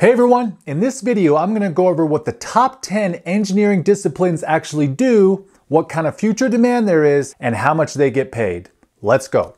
Hey everyone, in this video I'm going to go over what the top 10 engineering disciplines actually do, what kind of future demand there is, and how much they get paid. Let's go.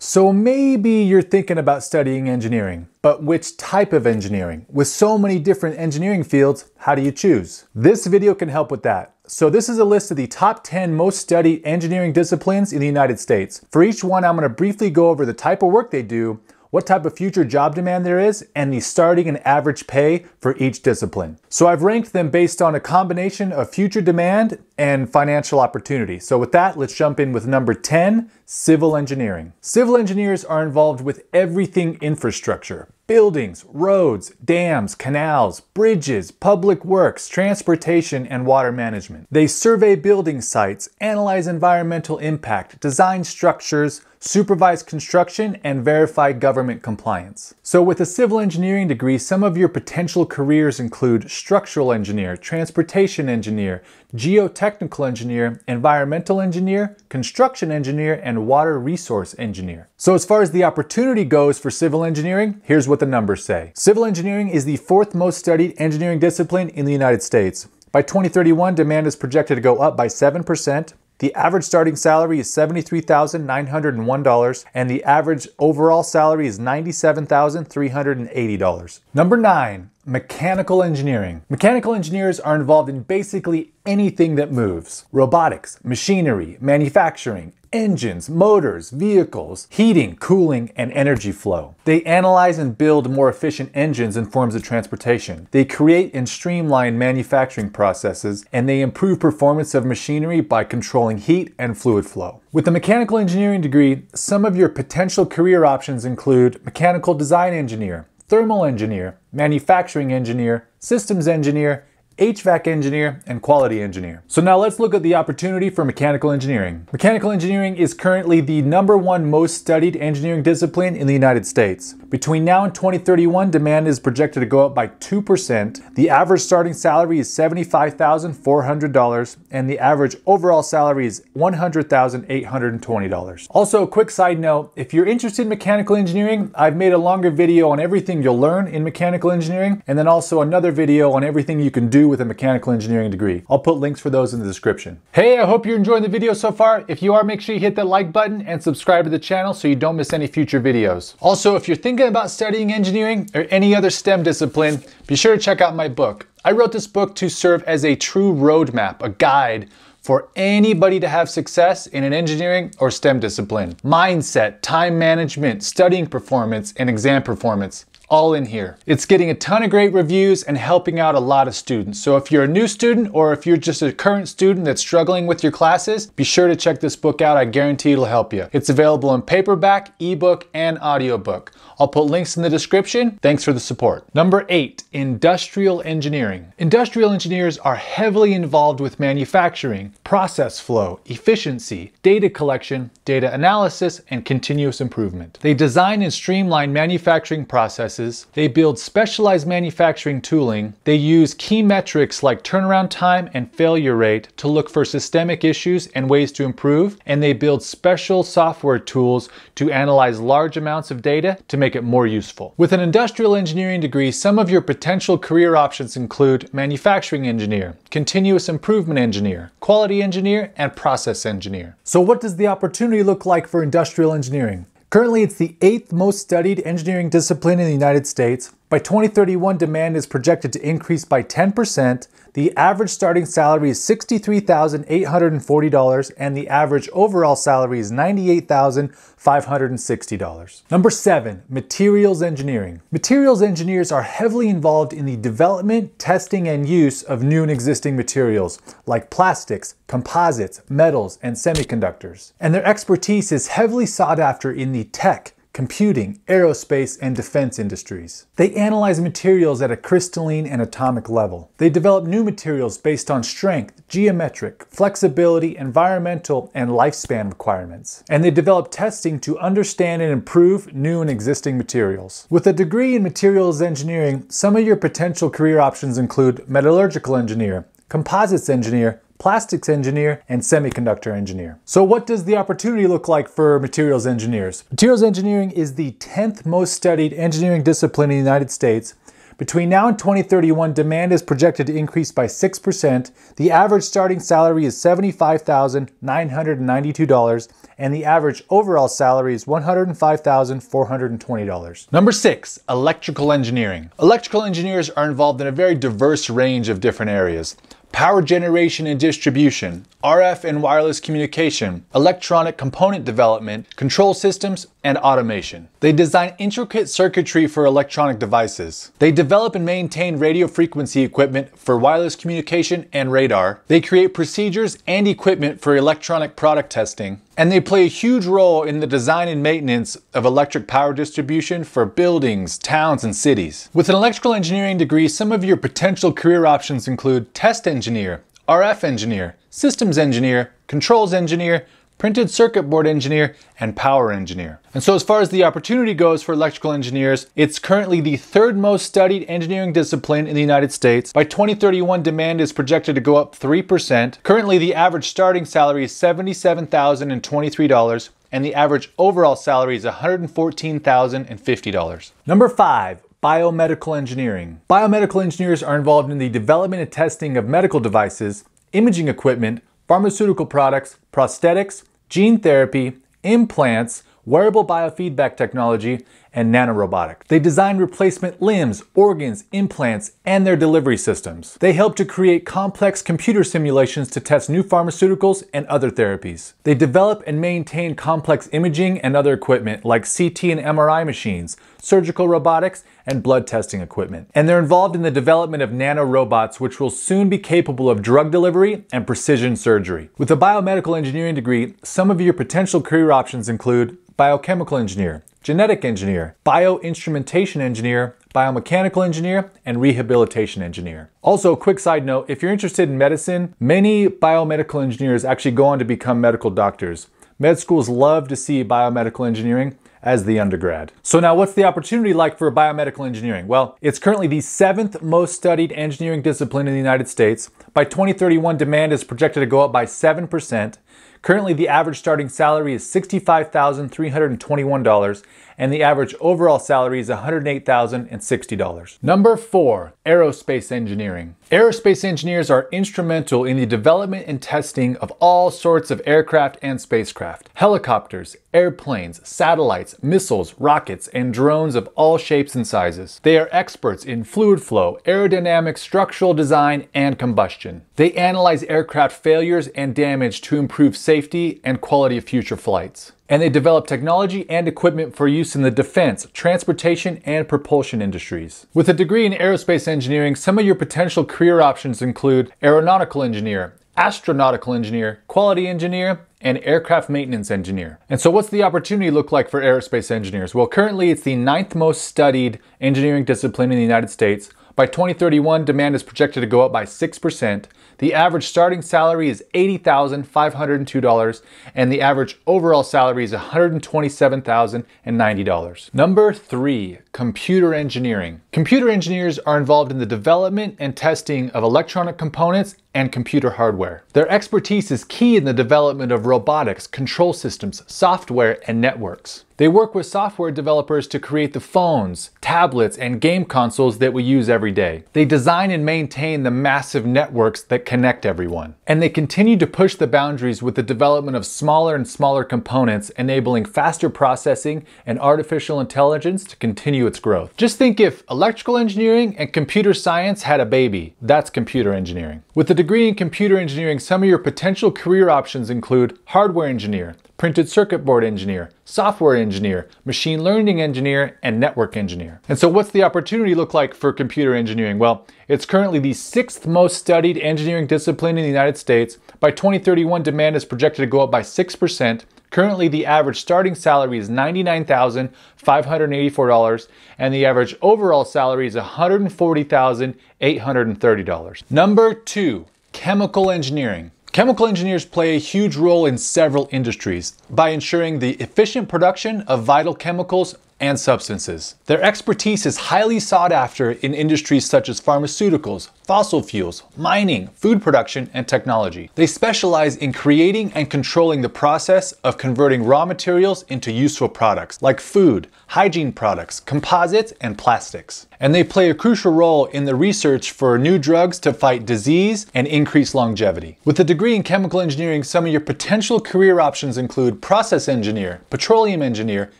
So maybe you're thinking about studying engineering, but which type of engineering? With so many different engineering fields, how do you choose? This video can help with that. So this is a list of the top 10 most studied engineering disciplines in the United States. For each one, I'm gonna briefly go over the type of work they do, what type of future job demand there is, and the starting and average pay for each discipline. So I've ranked them based on a combination of future demand and financial opportunity. So with that, let's jump in with number 10, civil engineering. Civil engineers are involved with everything infrastructure. Buildings, roads, dams, canals, bridges, public works, transportation, and water management. They survey building sites, analyze environmental impact, design structures, supervise construction, and verify government compliance. So with a civil engineering degree, some of your potential careers include structural engineer, transportation engineer, geotechnical engineer, environmental engineer, construction engineer, and water resource engineer. So as far as the opportunity goes for civil engineering, here's what the numbers say. Civil engineering is the fourth most studied engineering discipline in the United States. By 2031, demand is projected to go up by 7%. The average starting salary is $73,901 and the average overall salary is $97,380. Number 9, mechanical engineering. Mechanical engineers are involved in basically anything that moves. Robotics, machinery, manufacturing, engines, motors, vehicles, heating, cooling, and energy flow. They analyze and build more efficient engines and forms of transportation. They create and streamline manufacturing processes, and they improve performance of machinery by controlling heat and fluid flow. With a mechanical engineering degree, some of your potential career options include mechanical design engineer, thermal engineer, manufacturing engineer, systems engineer, HVAC engineer, and quality engineer. So now let's look at the opportunity for mechanical engineering. Mechanical engineering is currently the number one most studied engineering discipline in the United States. Between now and 2031, demand is projected to go up by 2%. The average starting salary is $75,400, and the average overall salary is $100,820. Also, a quick side note, if you're interested in mechanical engineering, I've made a longer video on everything you'll learn in mechanical engineering, and then also another video on everything you can do with a mechanical engineering degree. I'll put links for those in the description. Hey, I hope you're enjoying the video so far. If you are, make sure you hit that like button and subscribe to the channel so you don't miss any future videos. Also, if you're thinking about studying engineering or any other STEM discipline, be sure to check out my book. I wrote this book to serve as a true roadmap, a guide for anybody to have success in an engineering or STEM discipline. Mindset, time management, studying performance, and exam performance all in here. It's getting a ton of great reviews and helping out a lot of students. So if you're a new student or if you're just a current student that's struggling with your classes, be sure to check this book out. I guarantee it'll help you. It's available in paperback, ebook, and audiobook. I'll put links in the description. Thanks for the support. Number eight, industrial engineering. Industrial engineers are heavily involved with manufacturing, process flow, efficiency, data collection, data analysis, and continuous improvement. They design and streamline manufacturing processes. They build specialized manufacturing tooling. They use key metrics like turnaround time and failure rate to look for systemic issues and ways to improve. And they build special software tools to analyze large amounts of data to make it more useful. With an industrial engineering degree, some of your potential career options include manufacturing engineer, continuous improvement engineer, quality engineer, and process engineer. So what does the opportunity look like for industrial engineering? Currently, it's the eighth most studied engineering discipline in the United States. By 2031, demand is projected to increase by 10%. The average starting salary is $63,840 and the average overall salary is $98,560. Number seven, materials engineering. Materials engineers are heavily involved in the development, testing, and use of new and existing materials like plastics, composites, metals, and semiconductors. And their expertise is heavily sought after in the tech, computing, aerospace, and defense industries. They analyze materials at a crystalline and atomic level. They develop new materials based on strength, geometric, flexibility, environmental, and lifespan requirements. And they develop testing to understand and improve new and existing materials. With a degree in materials engineering, some of your potential career options include metallurgical engineer, composites engineer, plastics engineer, and semiconductor engineer. So what does the opportunity look like for materials engineers? Materials engineering is the 10th most studied engineering discipline in the United States between now and 2031, demand is projected to increase by 6%. The average starting salary is $75,992, and the average overall salary is $105,420. Number six, electrical engineering. Electrical engineers are involved in a very diverse range of different areas power generation and distribution, RF and wireless communication, electronic component development, control systems, and automation. They design intricate circuitry for electronic devices. They develop and maintain radio frequency equipment for wireless communication and radar. They create procedures and equipment for electronic product testing. And they play a huge role in the design and maintenance of electric power distribution for buildings, towns, and cities. With an electrical engineering degree, some of your potential career options include test engineer, RF engineer, systems engineer, controls engineer, printed circuit board engineer, and power engineer. And so as far as the opportunity goes for electrical engineers, it's currently the third most studied engineering discipline in the United States. By 2031, demand is projected to go up 3%. Currently, the average starting salary is $77,023 and the average overall salary is $114,050. Number five, biomedical engineering. Biomedical engineers are involved in the development and testing of medical devices, imaging equipment, pharmaceutical products, prosthetics, gene therapy, implants, wearable biofeedback technology, and nanorobotics. They design replacement limbs, organs, implants, and their delivery systems. They help to create complex computer simulations to test new pharmaceuticals and other therapies. They develop and maintain complex imaging and other equipment like CT and MRI machines, surgical robotics, and blood testing equipment. And they're involved in the development of nanorobots, which will soon be capable of drug delivery and precision surgery. With a biomedical engineering degree, some of your potential career options include biochemical engineer, genetic engineer, bioinstrumentation engineer, biomechanical engineer, and rehabilitation engineer. Also, a quick side note, if you're interested in medicine, many biomedical engineers actually go on to become medical doctors. Med schools love to see biomedical engineering as the undergrad. So now what's the opportunity like for biomedical engineering? Well, it's currently the seventh most studied engineering discipline in the United States. By 2031, demand is projected to go up by 7%. Currently, the average starting salary is $65,321 and the average overall salary is $108,060. Number four, aerospace engineering. Aerospace engineers are instrumental in the development and testing of all sorts of aircraft and spacecraft. Helicopters, airplanes, satellites, missiles, rockets, and drones of all shapes and sizes. They are experts in fluid flow, aerodynamics, structural design, and combustion. They analyze aircraft failures and damage to improve safety and quality of future flights and they develop technology and equipment for use in the defense, transportation, and propulsion industries. With a degree in aerospace engineering, some of your potential career options include aeronautical engineer, astronautical engineer, quality engineer, and aircraft maintenance engineer. And so what's the opportunity look like for aerospace engineers? Well, currently it's the ninth most studied engineering discipline in the United States. By 2031, demand is projected to go up by 6%. The average starting salary is $80,502 and the average overall salary is $127,090. Number three, computer engineering. Computer engineers are involved in the development and testing of electronic components and computer hardware. Their expertise is key in the development of robotics, control systems, software, and networks. They work with software developers to create the phones, tablets, and game consoles that we use every day. They design and maintain the massive networks that connect everyone. And they continue to push the boundaries with the development of smaller and smaller components, enabling faster processing and artificial intelligence to continue its growth. Just think if electrical engineering and computer science had a baby, that's computer engineering. With a degree in computer engineering, some of your potential career options include hardware engineer, printed circuit board engineer, software engineer, machine learning engineer, and network engineer. And so what's the opportunity look like for computer engineering? Well, it's currently the sixth most studied engineering discipline in the United States. By 2031, demand is projected to go up by 6%. Currently, the average starting salary is $99,584, and the average overall salary is $140,830. Number two, chemical engineering. Chemical engineers play a huge role in several industries. By ensuring the efficient production of vital chemicals and substances. Their expertise is highly sought after in industries such as pharmaceuticals, fossil fuels, mining, food production, and technology. They specialize in creating and controlling the process of converting raw materials into useful products like food, hygiene products, composites, and plastics. And they play a crucial role in the research for new drugs to fight disease and increase longevity. With a degree in chemical engineering, some of your potential career options include process engineer, petroleum engineer,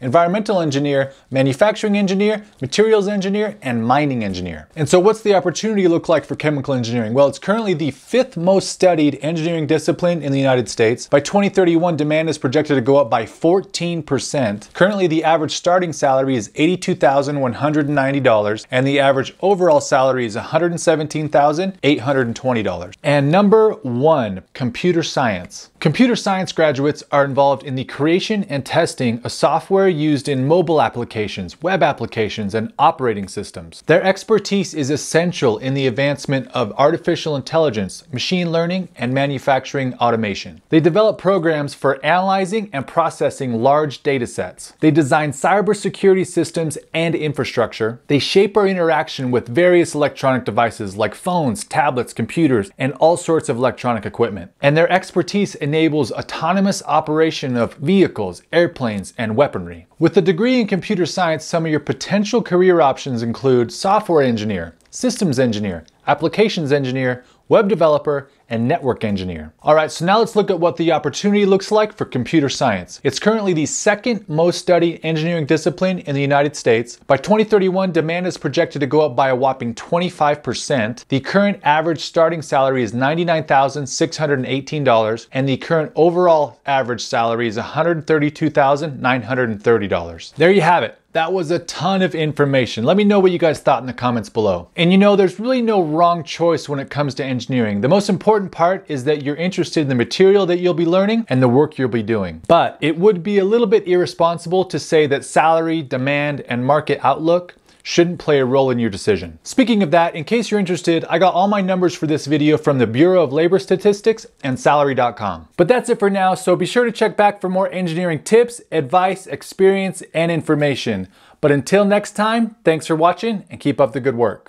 environmental engineer, manufacturing engineer, materials engineer, and mining engineer. And so what's the opportunity look like for chemical engineering? Well, it's currently the fifth most studied engineering discipline in the United States. By 2031, demand is projected to go up by 14%. Currently, the average starting salary is $82,190, and the average overall salary is $117,820. And number one, computer science. Computer science graduates are involved in the creation and testing of software used in mobile applications, web applications, and operating systems. Their expertise is essential in the advancement of artificial intelligence, machine learning, and manufacturing automation. They develop programs for analyzing and processing large data sets. They design cybersecurity systems and infrastructure. They shape our interaction with various electronic devices like phones, tablets, computers, and all sorts of electronic equipment. And their expertise enables autonomous operation of vehicles, airplanes, and weaponry. With a degree in computer science, some of your potential career options include software engineer, systems engineer, applications engineer, web developer, and network engineer. All right, so now let's look at what the opportunity looks like for computer science. It's currently the second most studied engineering discipline in the United States. By 2031, demand is projected to go up by a whopping 25%. The current average starting salary is $99,618, and the current overall average salary is $132,930. There you have it. That was a ton of information. Let me know what you guys thought in the comments below. And you know, there's really no wrong choice when it comes to engineering. The most important part is that you're interested in the material that you'll be learning and the work you'll be doing. But it would be a little bit irresponsible to say that salary, demand, and market outlook shouldn't play a role in your decision. Speaking of that, in case you're interested, I got all my numbers for this video from the Bureau of Labor Statistics and salary.com. But that's it for now, so be sure to check back for more engineering tips, advice, experience, and information. But until next time, thanks for watching and keep up the good work.